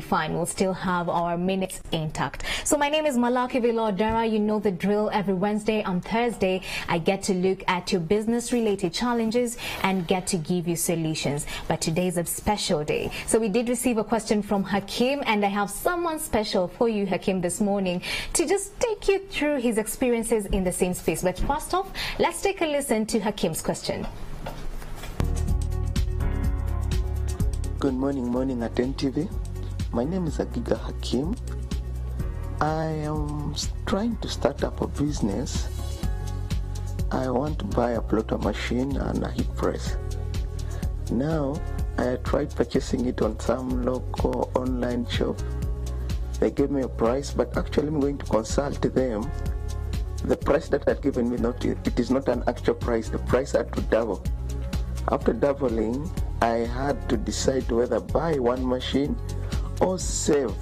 fine. We'll still have our minutes intact. So my name is Malaki Vilodara. You know the drill. Every Wednesday and Thursday, I get to look at your business-related challenges and get to give you solutions. But today's a special day. So we did receive a question from Hakim, and I have someone special for you, Hakim, this morning to just take you through his experiences in the same space. But first off, let's take a listen to Hakim's question. Good morning, morning at NTV. My name is Agiga Hakim. I am trying to start up a business. I want to buy a plotter machine and a heat press. Now, I tried purchasing it on some local online shop. They gave me a price, but actually I'm going to consult them. The price that they've given me, not it is not an actual price. The price had to double. After doubling, I had to decide whether buy one machine or save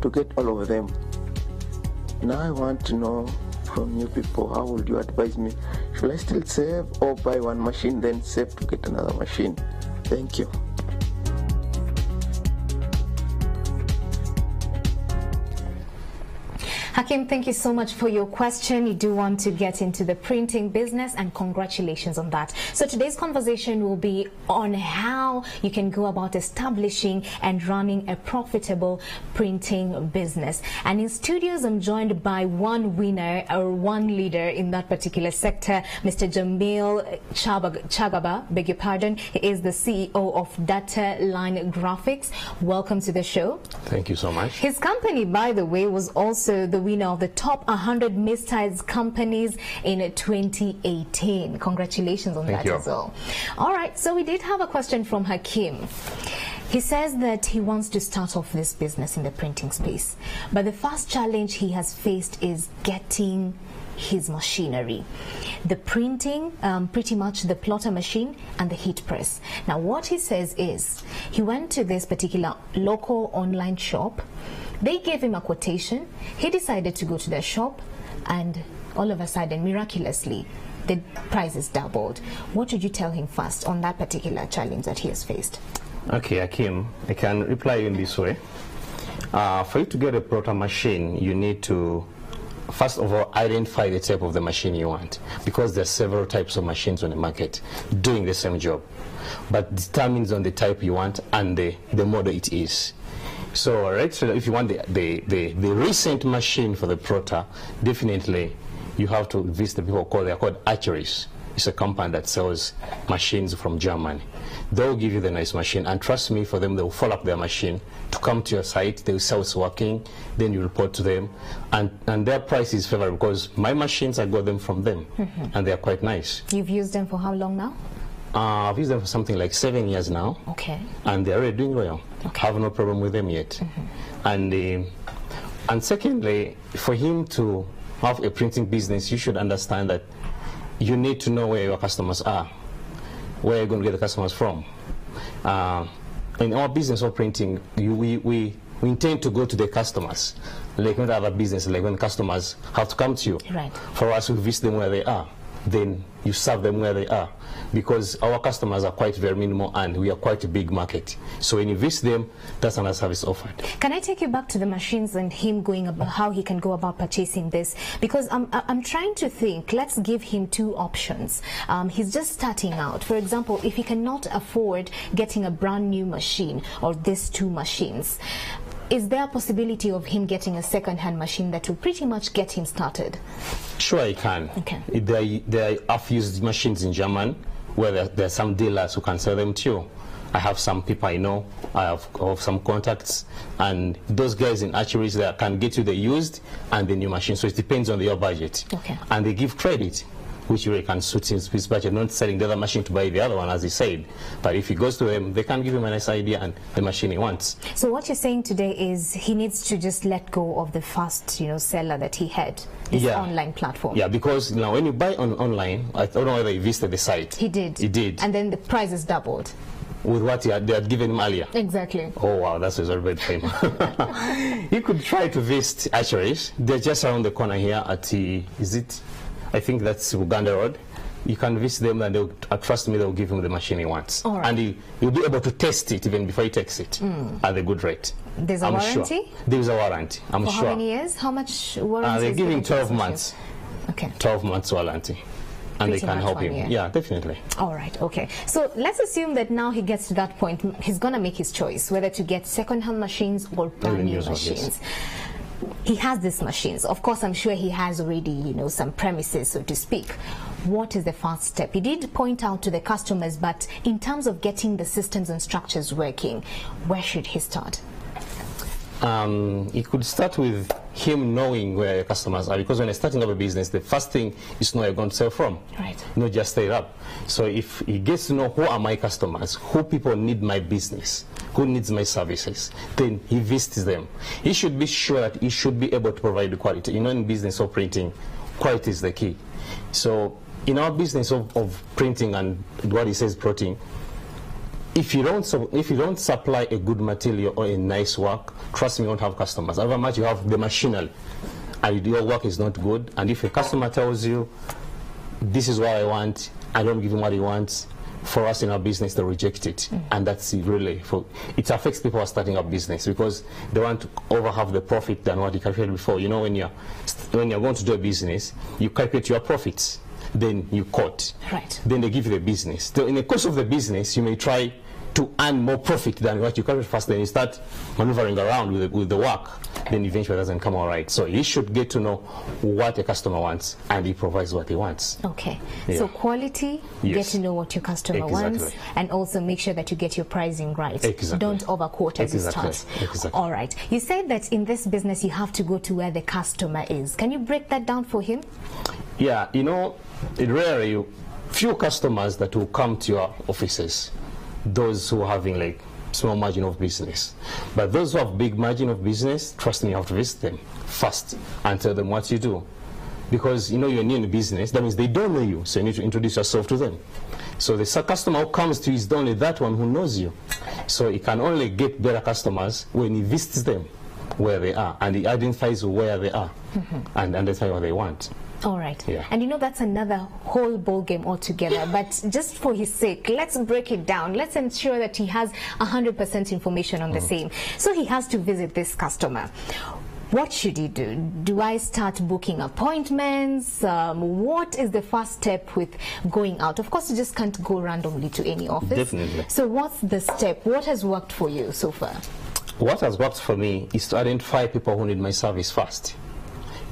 to get all of them. Now I want to know from you people how would you advise me? Should I still save or buy one machine then save to get another machine? Thank you. Hakim, thank you so much for your question. You do want to get into the printing business, and congratulations on that. So today's conversation will be on how you can go about establishing and running a profitable printing business. And in studios, I'm joined by one winner or one leader in that particular sector, Mr. Jamil Chagaba, beg your pardon. He is the CEO of Data Line Graphics. Welcome to the show. Thank you so much. His company, by the way, was also the winner of the top 100 mid-sized companies in 2018. Congratulations on Thank that you. as well. All right, so we did have a question from Hakim. He says that he wants to start off this business in the printing space, but the first challenge he has faced is getting his machinery. The printing, um, pretty much the plotter machine and the heat press. Now, what he says is he went to this particular local online shop. They gave him a quotation. He decided to go to their shop, and all of a sudden, miraculously, the prices doubled. What would you tell him first on that particular challenge that he has faced? Okay, Akim, I can reply in this way. Uh, for you to get a plotter machine, you need to first of all identify the type of the machine you want because there are several types of machines on the market doing the same job but determines on the type you want and the, the model it is so right so if you want the, the, the, the recent machine for the plotter definitely you have to visit the people called they're called Archeries it's a company that sells machines from Germany. They'll give you the nice machine, and trust me, for them, they'll follow up their machine to come to your site. They'll say it's working, then you report to them, and, and their price is favorable because my machines, I got them from them, and they're quite nice. You've used them for how long now? Uh, I've used them for something like seven years now, Okay. and they're already doing well. Okay. Have no problem with them yet. And uh, and secondly, for him to have a printing business, you should understand that you need to know where your customers are, where you're going to get the customers from. Uh, in our business of printing, you, we, we, we intend to go to the customers, like when other business, like when customers have to come to you. Right. For us, we visit them where they are. Then you serve them where they are. Because our customers are quite very minimal and we are quite a big market. So when you visit them, that's another service offered. Can I take you back to the machines and him going about how he can go about purchasing this? Because I'm, I'm trying to think, let's give him two options. Um, he's just starting out. For example, if he cannot afford getting a brand new machine or these two machines, is there a possibility of him getting a second-hand machine that will pretty much get him started? Sure, I can. Okay. There, there are used machines in German where there, there are some dealers who can sell them to you. I have some people I know, I have, I have some contacts, and those guys in archeries that can get you the used and the new machine. So it depends on your budget. Okay. And they give credit, which really can suit his, his budget, not selling the other machine to buy the other one, as he said. But if he goes to them, they can give him a nice idea and the machine he wants. So what you're saying today is he needs to just let go of the first, you know, seller that he had, this Yeah. online platform. Yeah, because now when you buy on online, I don't know whether he visited the site. He did. He did. And then the prices doubled. with what he had, they had given him earlier. Exactly. Oh wow, that's a very bad time. you could try to visit Archeries. They're just around the corner here at the, is it, I think that's Uganda Road. you can visit them and they'll, uh, trust me, they'll give him the machine he wants. All right. And he, he'll be able to test it even before he takes it at a good rate. There's a I'm warranty? Sure. There's a warranty. I'm For sure. how many years? How much warranty? Uh, they're giving given to this 12 months. Okay. 12 months warranty. And Pretty they can help him. year. Yeah, definitely. All right, okay. So let's assume that now he gets to that point, he's going to make his choice whether to get second-hand machines or brand new machines. yes. He has these machines. Of course, I'm sure he has already, you know, some premises, so to speak. What is the first step? He did point out to the customers, but in terms of getting the systems and structures working, where should he start? um, it could start with him knowing where your customers are because when you're starting up a business, the first thing is know where you're going to sell from. Right. Not just straight up. So if he gets to know who are my customers, who people need my business, who needs my services, then he visits them. He should be sure that he should be able to provide quality. You know, in business of printing, quality is the key. So in our business of, of printing and what he says printing, if you don't if you don't supply a good material or a nice work, trust me, you won't have customers. However much you have the machinery, and your work is not good, and if a customer tells you, "This is what I want," I don't give him what he wants. For us in our business, they reject it, mm. and that's really for it affects people who are starting up business because they want to over have the profit than what you calculated before. You know, when you're when you're going to do a business, you calculate your profits, then you quote, Right. then they give you the business. So in the course of the business, you may try to earn more profit than what you calculate first. Then you start maneuvering around with the, with the work. Then eventually it doesn't come all right. So you should get to know what a customer wants, and he provides what he wants. Okay. Yeah. So quality, yes. get to know what your customer wants, and also make sure that you get your pricing right. Exactly. Don't overquote as Exactly. you start. Exactly. All right. You said that in this business you have to go to where the customer is. Can you break that down for him? Yeah, you know, it rarely few customers that will come to your offices, those who are having like small margin of business. But those who have big margin of business, trust me, you have to visit them first and tell them what you do. Because you know you're new in business, that means they don't know you, so you need to introduce yourself to them. So the customer who comes to you is only that one who knows you. So he can only get better customers when he visits them where they are and he identifies where they are mm-hmm. and identify what they want. All right. Yeah. And you know that's another whole ball game altogether. but just for his sake, let's break it down. Let's ensure that he has 100% information on the Mm. same. So he has to visit this customer. What should he do? Do I start booking appointments? Um, what is the first step with going out? Of course, you just can't go randomly to any office. Definitely. So what's the step? What has worked for you so far? What has worked for me is to identify people who need my service first.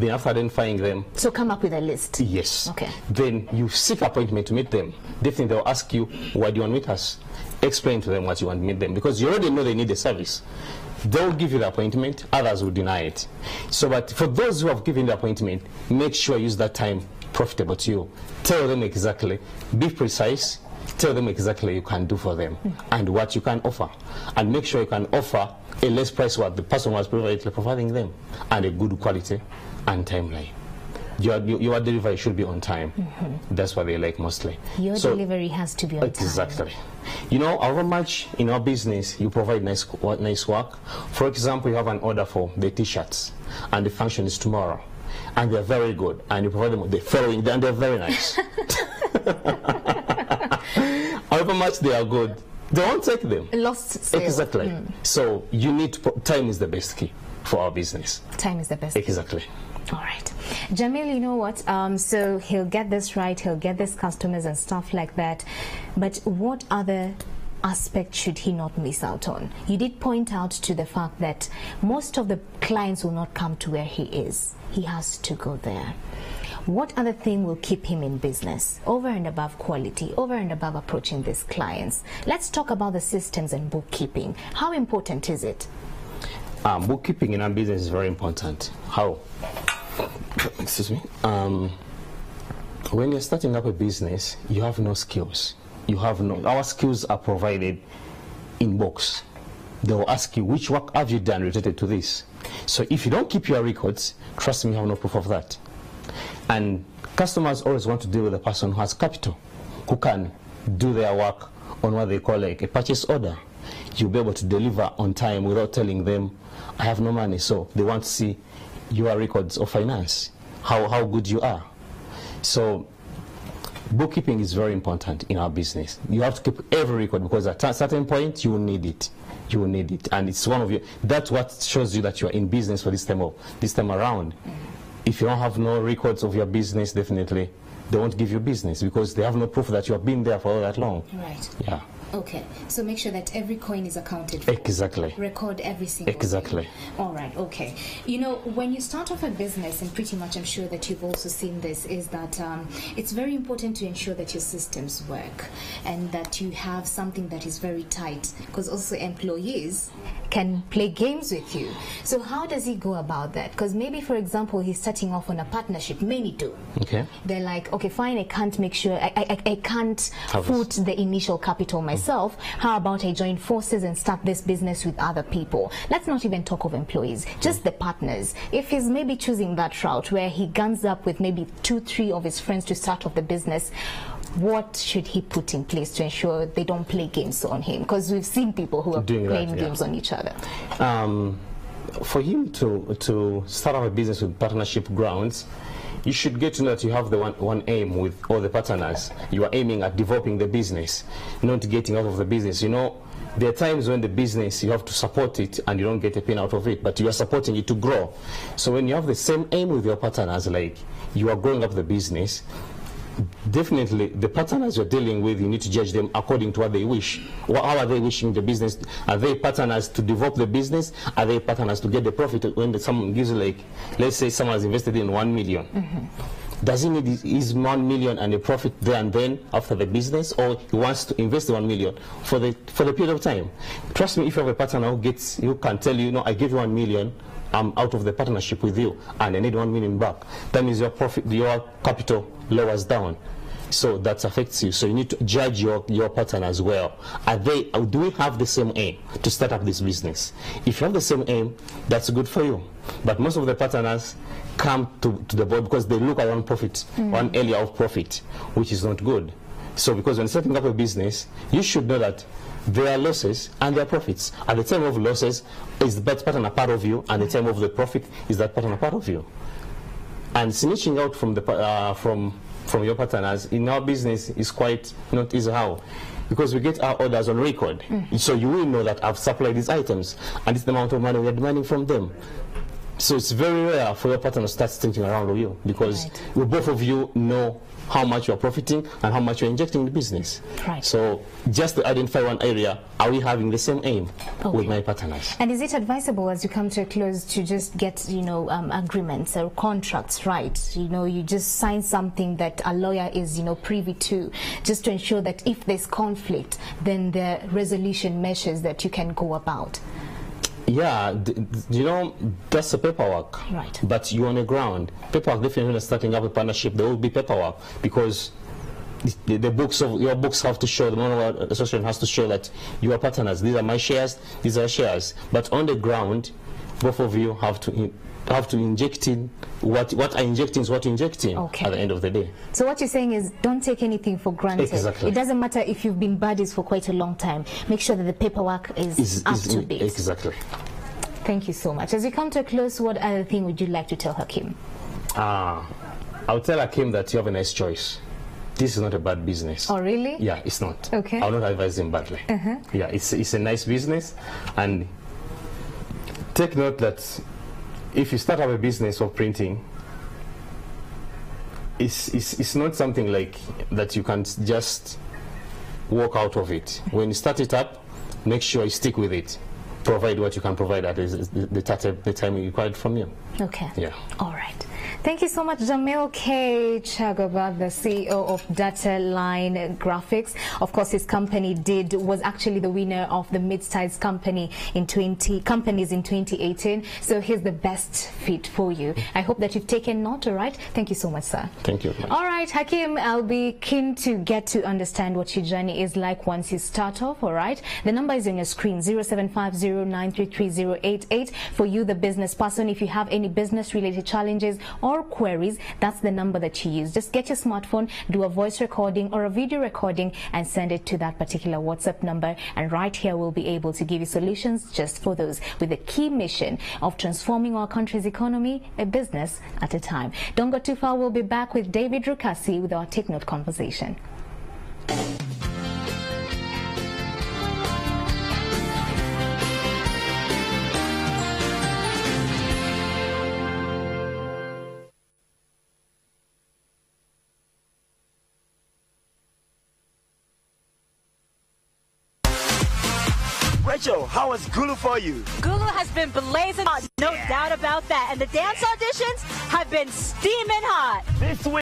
Then after identifying them, So come up with a list. yes. Okay. Then you seek appointment to meet them. Definitely they'll ask you, why do you want to meet us? Explain to them what you want to meet them because you already know they need the service. They'll give you the appointment, others will deny it. So, but for those who have given the appointment, make sure you use that time profitable to you. Tell them exactly, be precise, tell them exactly you can do for them and what you can offer. And make sure you can offer a less price what the person was previously providing them and a good quality and timeline. Your, your, your delivery should be on time. Mm-hmm. That's what they like mostly. Your So- delivery has to be on time. Exactly. You know, however much in our business you provide nice, nice work. For example, you have an order for the T-shirts, and the function is tomorrow, and they're very good, and you provide them the following and they're very nice. however much they are good, they won't take them. Lost sale. Exactly. Mm. So you need to. Time is the best key for our business. Time is the best. Exactly. All right. Jamil, you know what? Um, so he'll get this right, he'll get his customers and stuff like that. But what other aspect should he not miss out on? You did point out to the fact that most of the clients will not come to where he is. He has to go there. What other thing will keep him in business over and above quality, over and above approaching these clients? Let's talk about the systems and bookkeeping. How important is it? Um, bookkeeping in our business is very important. How? Excuse me. Um, when you're starting up a business, you have no skills. You have no. Our skills are provided in books. They will ask you which work have you done related to this. So if you don't keep your records, trust me, you have no proof of that. And customers always want to deal with a person who has capital, who can do their work on what they call like a purchase order. You'll be able to deliver on time without telling them, I have no money. So they want to see your records of finance, how, how good you are. So bookkeeping is very important in our business. You have to keep every record because at a certain point you will need it. You will need it, and it's one of your. That's what shows you that you are in business for this time of this time around. If you don't have no records of your business, definitely they won't give you business because they have no proof that you have been there for all that long. Right. Yeah, Okay. So make sure that every coin is accounted for. exactly. record every single Exactly. All right, okay. You know, when you start off a business, and pretty much I'm sure that you've also seen this, is that um, it's very important to ensure that your systems work and that you have something that is very tight because also employees can play games with you. So how does he go about that? Because maybe, for example, he's starting off on a partnership. Many do. Okay. They're like, okay, fine, I can't make sure, I, I, I- can't Have foot the initial capital myself. How about I join forces and start this business with other people? Let's not even talk of employees, just the partners. If he's maybe choosing that route where he guns up with maybe two, three of his friends to start off the business, what should he put in place to ensure they don't play games on him? Because we've seen people who are Doing that, playing yeah. games on each other. um, for him to to start up a business with partnership grounds, you should get to know that you have the one, one aim with all the partners. You are aiming at developing the business, not getting out of the business. You know, there are times when the business you have to support it and you don't get a pin out of it, but you are supporting it to grow. So when you have the same aim with your partners, like you are growing up the business, definitely the partners you're dealing with, you need to judge them according to what they wish. How are they wishing the business? Are they partners to develop the business? Are they partners to get the profit? When someone gives like, let's say someone has invested in one million, mm-hmm. Does he need his- his one million and a profit there and then after the business, or he wants to invest one million for the for the period of time? Trust me, if you have a partner who gets, who can tell you, no, I give you one million, I'm out of the partnership with you, and I need one million back. That means your profit, your capital lowers down. So that affects you. So you need to judge your, your partner as well. Are they, uh, do we have the same aim to start up this business? If you have the same aim, that's good for you. But most of the partners come to, to the board because they look at one profit, one area of profit, which is not good. So because when setting up a business, you should know that there are losses and there are profits. At the time of losses, is the that partner part of you, and the time of the profit, is that partner part of you? and snitching out from the uh, from from your partners in our business is quite not easy. How? Because we get our orders on record. So you will know that i've supplied these items and it's the amount of money we are demanding from them so it's very rare for your partner to start stinking around with you because Right. we both of you know how much you're profiting and how much you're injecting in the business. Right. So just to identify one area, are we having the same aim Okay. with my partners? And is it advisable as you come to a close to just get, you know, um, agreements or contracts right? You know, you just sign something that a lawyer is, you know, privy to, just to ensure that if there's conflict, then the resolution measures that you can go about. Yeah, you know, that's the paperwork. Right. But you're on the ground. Paperwork, definitely when you're starting up a partnership, there will be paperwork because the, the books of your books have to show, the Monower Association has to show that you are partners. These are my shares, these are shares. But on the ground, both of you have to have to inject in what what I inject in is what you inject in Okay. at the end of the day. So what you're saying is don't take anything for granted. Exactly. It doesn't matter if you've been buddies for quite a long time. Make sure that the paperwork is, Is- up is to date. Exactly. Thank you so much. As we come to a close, what other thing would you like to tell Hakim? Ah, I'll tell Akim that you have a nice choice. This is not a bad business. Oh, really? Yeah, it's not. Okay. I'll not advise him badly. Yeah, it's, it's a nice business. And take note that if you start up a business of printing, it's, it's, it's not something like that you can just walk out of it. When you start it up, make sure you stick with it. Provide what you can provide at the, the, the, ti- the time required from you. Okay. Yeah. All right. Thank you so much, Jamil K. Chagaba, the CEO of Data Line Graphics. Of course, his company did was actually the winner of the mid-sized company in 20 companies in 2018. So he's the best fit for you. I hope that you've taken note. All right. Thank you so much, sir. Thank you. All right, Hakim, I'll be keen to get to understand what your journey is like once you start off, all right? The number is on your screen, 0750933088. For you, the business person, if you have any business-related challenges or more queries, that's the number that you use. Just get your smartphone, do a voice recording or a video recording and send it to that particular WhatsApp number. And right here, we'll be able to give you solutions just for those with the key mission of transforming our country's economy a business at a time. Don't go too far. We'll be back with David Rukasi with our Take Note conversation. How was Gulu for you? Gulu has been blazing hot, no doubt about that. And the dance auditions have been steaming hot. This week.